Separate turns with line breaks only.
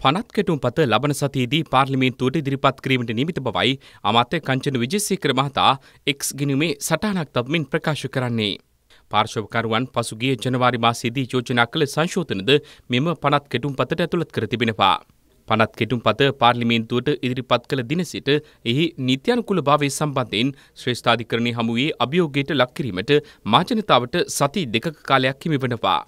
පනත් කෙටුම් පත ලබන සතියේදී පාර්ලිමේන්තුවට ඉදිරිපත් කිරීමට නිමිත බවයි අමාත්‍ය කංචන විජේසේකර මහතා එක්ස් ගිණුමේ සටහනක් තබමින් ප්‍රකාශ කරන්නේ. පාර්ශවකරුවන් පසුගිය ජනවාරි මාසයේදී යෝජනා කළ සංශෝධනද මෙම පනත් කෙටුම් පතට ඇතුළත් කර තිබෙනවා. පනත් කෙටුම් පත පාර්ලිමේන්තුවට ඉදිරිපත් කළ දින සිට එහි නිත්‍යනුකුල භාවය සම්බන්ධයෙන් ශ්‍රේෂ්ඨාධිකරණය හමුවේ අභියෝගයට ලක්කිරීමට මාජනතාවට සති දෙකක කාලයක් හිමිවනවා.